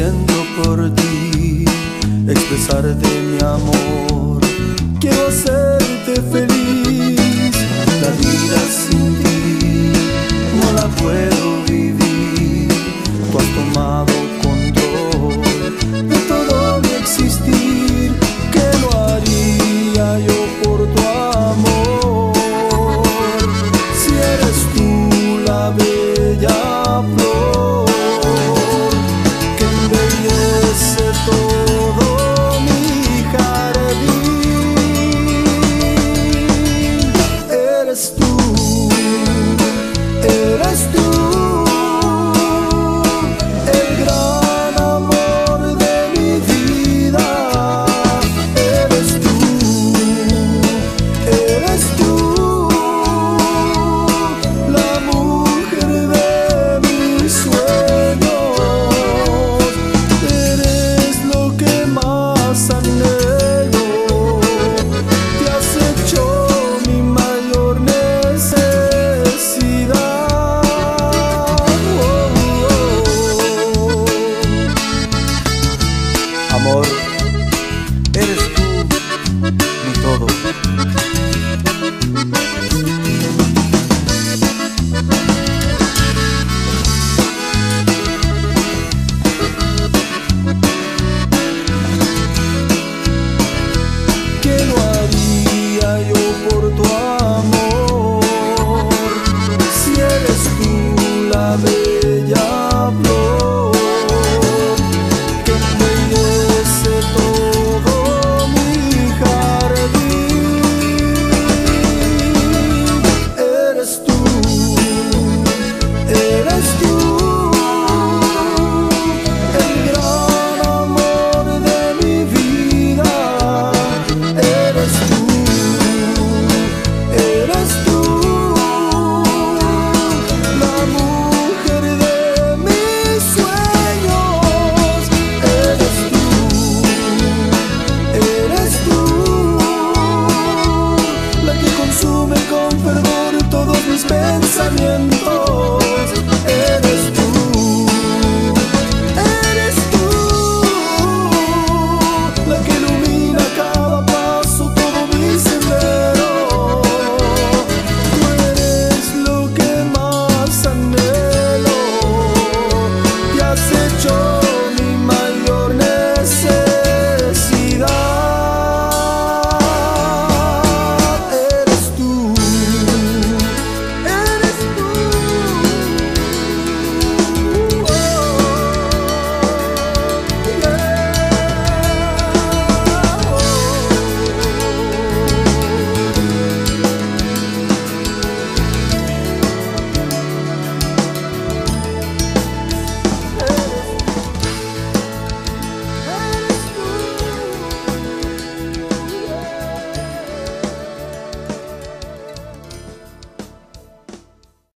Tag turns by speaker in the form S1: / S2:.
S1: luchando por ti, expresarte mi amor. Quiero hacerte feliz, la vida sin eras tú. amor, eres tú mi todo.